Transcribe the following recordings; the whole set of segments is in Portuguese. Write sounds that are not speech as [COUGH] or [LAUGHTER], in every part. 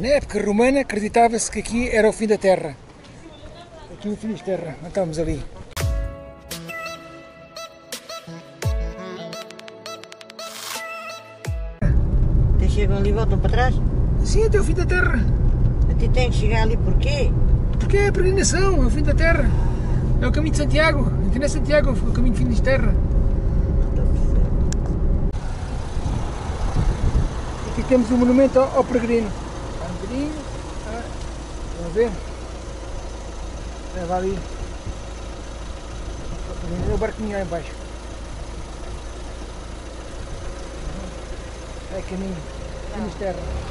Na época romana acreditava-se que aqui era o fim da terra. Aqui o fim da terra, onde estamos ali. Até chegam ali e voltam para trás? Sim, até o fim da terra. A ti tem que chegar ali porquê? Porque é a peregrinação, é o fim da terra. É o caminho de Santiago. Aqui não é Santiago, é o caminho de fim de terra. Aqui temos o monumento ao, ao peregrino. Bocadinho. Ah, Vamos ver. Leva ali. É o barquinho lá embaixo. É caminho. Caminho terra.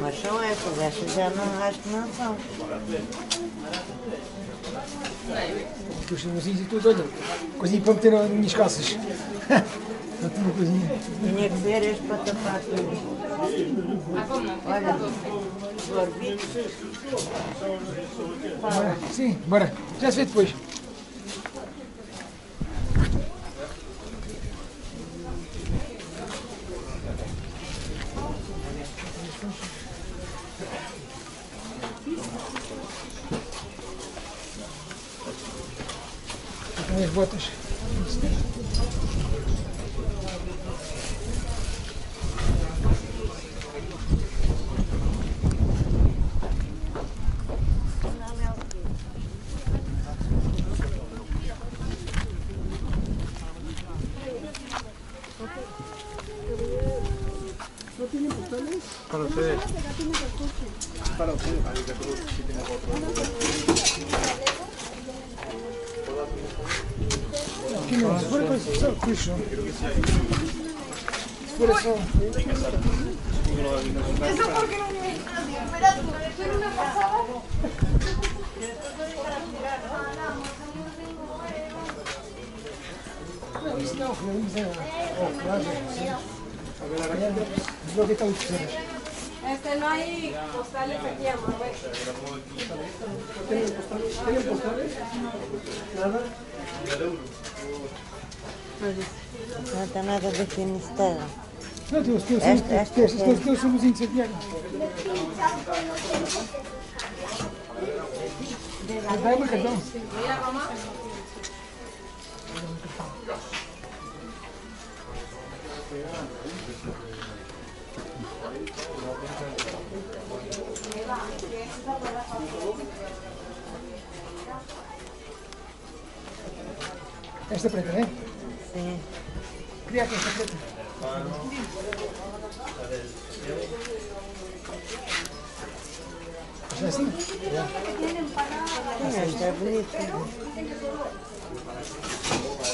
Mas são essas, estas já não, acho que não são. Aqui os senhorzinhos e tudo, olha. Coisinha para meter nas minhas calças. [LAUGHS] Não tinha coisinha. Tinha que ver este para tapar tudo. Olha, os barbitos. Bora, sim, bora. Já se vê depois. Botas. Para ustedes. Para ustedes, para que não, se for coisa só puxo. Se for só. Não, isso não, filho, isso é. Ó, viagem, sim. Lo que está ustedes. Este no hay postales aquí, amor. ¿Tienen postales? Nada. Não está nada daqui no Instagram. Não, tem os teus, Esta- esta estes é- teus, teus são vizinhos de Santiago. Dá-me cartão. Esta preta, né? Sim. Queria aqui esta preta. Já é assim? Sim, esta é bonita.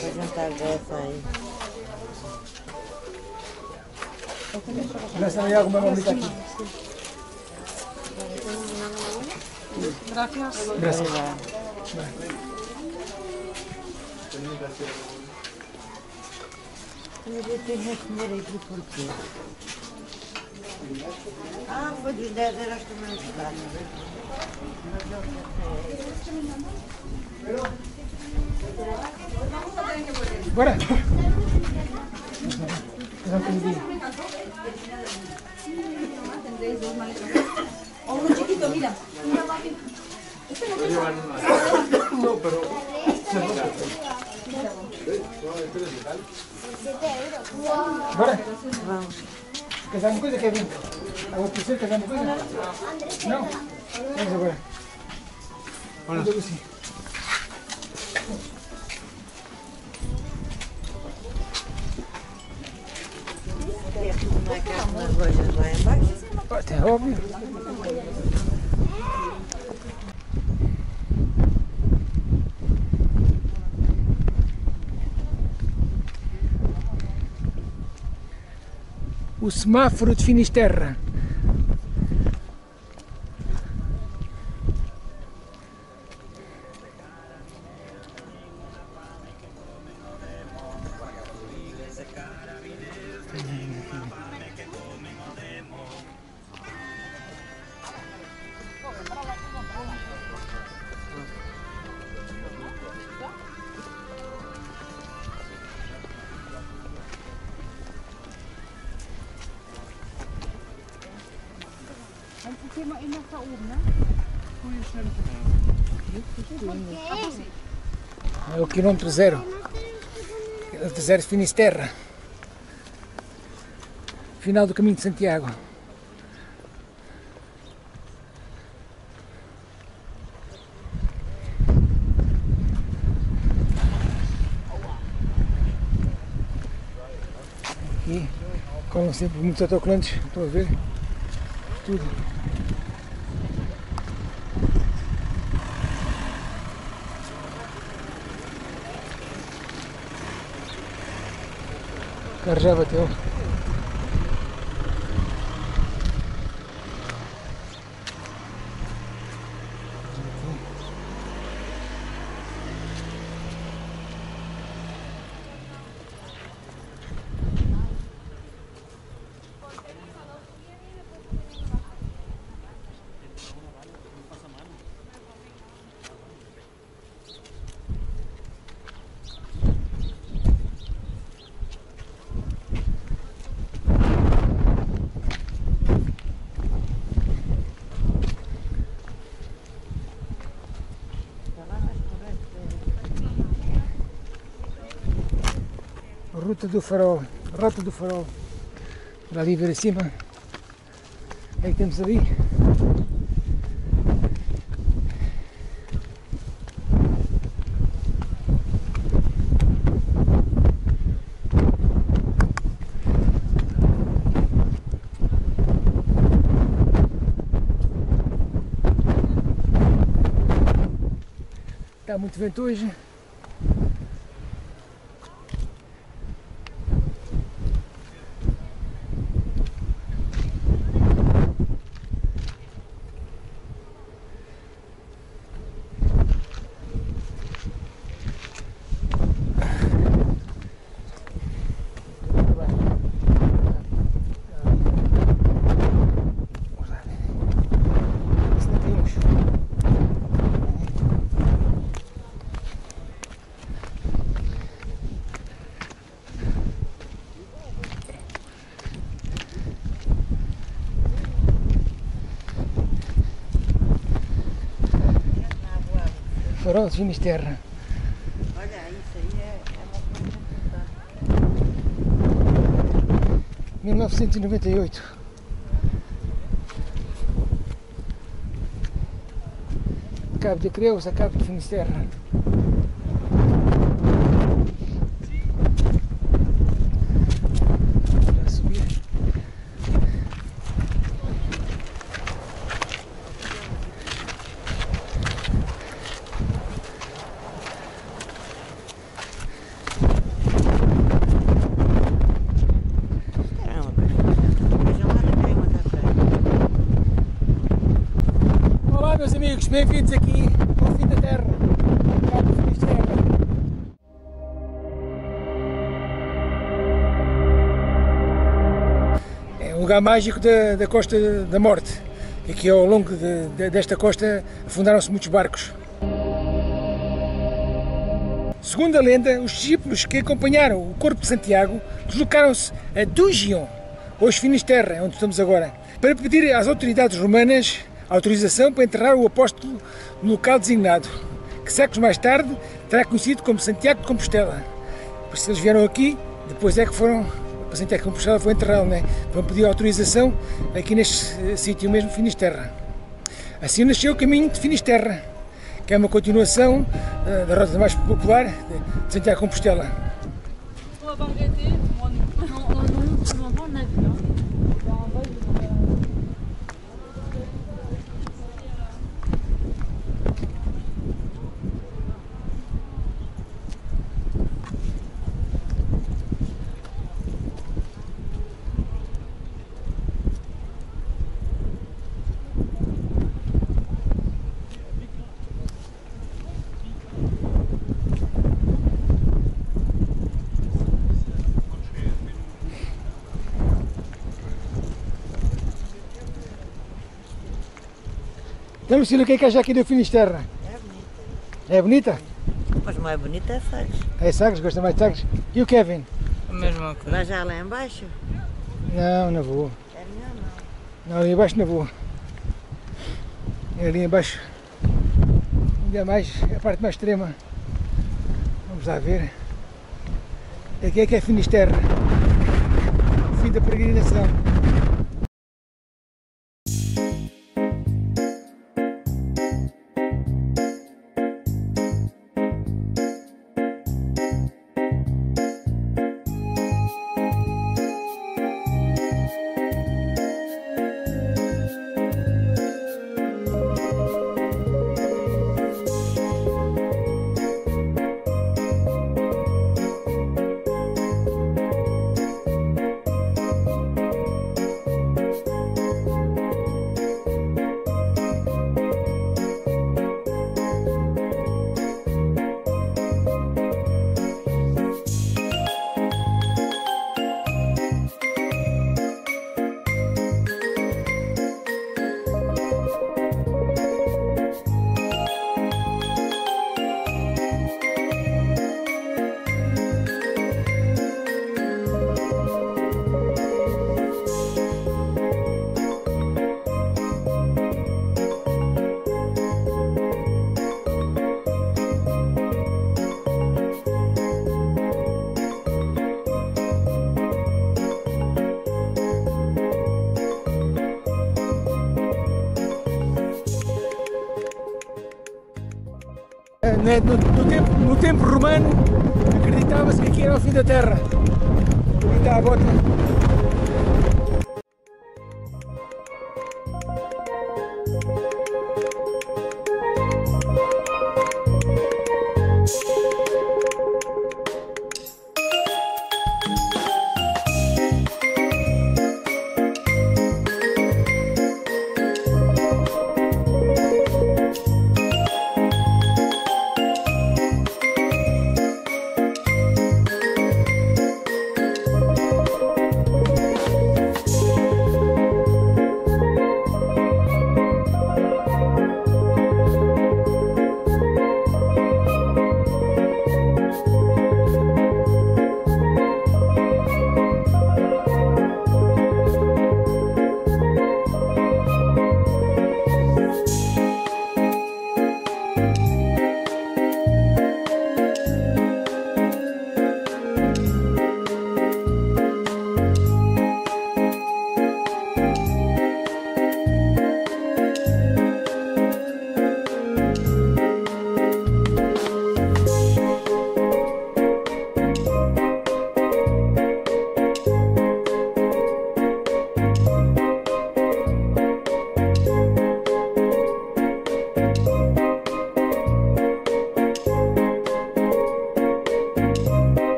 Vou juntar dessa aí. Já está aí alguma bonita aqui. Mas eu tenho que comer aqui porquê? Ah, foi dos 10 euros que me custaram. Bora! Já entendi. O uno chiquito, mira. Bora! Vamos. Quer dizer alguma coisa, Kevin? Ah, vou por cerca, alguma coisa? Não? Vamos agora. Olha. Assim. Não é que há umas lojas lá embaixo? Até óbvio. O semáforo de Finisterra. É o quilômetro zero. Quilômetro zero de Finisterra. Final do caminho de Santiago. Aqui colam sempre muitos autocolantes, estão a ver? Tudo. O carro já. Ruta do Farol, Rota do Farol. Para ali ver acima. É que temos ali. Está muito vento hoje. Vamos lá ver. Se não temos. Farol de Finisterra. Olha, isso aí é, é uma coisa 1998. Cabo de Creus a Cabo de Finisterra. Já subir. Caramba, veja lá na cama da frente. Olá meus amigos, bem-vindos aqui ao fim da terra, de Finisterra. É um lugar mágico da, da Costa da Morte. Aqui ao longo de- de- desta costa afundaram-se muitos barcos. Segundo a lenda, os discípulos que acompanharam o corpo de Santiago deslocaram-se a Dugion, hoje Finisterra, onde estamos agora, para pedir às autoridades romanas autorização para enterrar o apóstolo no local designado, que séculos mais tarde terá conhecido como Santiago de Compostela. Por isso eles vieram aqui, depois é que foram para Santiago de Compostela foi enterrado, né? Vão pedir autorização aqui neste eh, sítio mesmo, Finisterra. Assim nasceu o caminho de Finisterra, que é uma continuação eh, da rota mais popular de Santiago de Compostela. On va pas Então, Lucília, o que é que acha aqui do Finisterra? É bonita. Mas mais bonita é Sagres. É Sagres, gosta mais de Sagres. E o Kevin? A mesma coisa. Vai já lá embaixo? Não, não vou. É melhor não. Não, ali embaixo não vou. É ali embaixo. Ainda mais, é a parte mais extrema. Vamos lá ver. Aqui é que é Finisterra. O fim da peregrinação. Né, No, no tempo, no tempo romano acreditava-se que aqui era o fim da terra. Está a bota.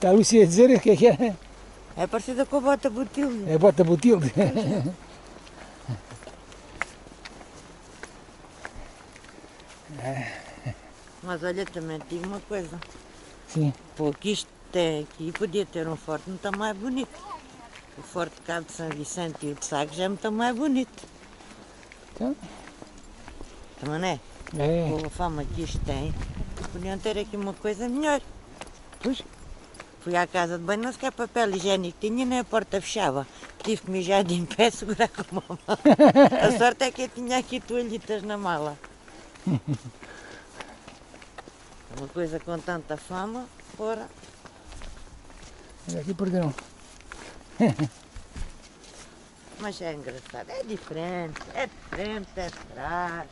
Está a Lúcia a dizer o que é que é? É parecida com a bota butilde. É bota Botilde. Mas olha, também digo uma coisa. Sim. Pô, que isto tem aqui, podia ter um forte muito mais bonito. O forte de Cabo de São Vicente e o de Sagres é muito mais bonito. Então? Também não é? É. Com a fama que isto tem, podiam ter aqui uma coisa melhor. Pois, fui à casa de banho, não sequer papel higiênico tinha, nem a porta fechava. Tive que mijar de em pé, [LAUGHS] segurar com uma mão. A sorte é que eu tinha aqui toalhitas na mala. Uma coisa com tanta fama, fora. Olha aqui perderam. [LAUGHS] Mas é engraçado, é diferente, é diferente, é de trás,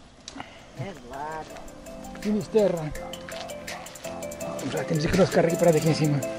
é de lado. Finisterra. Já temos aqui o nosso carro aqui parado aqui em cima.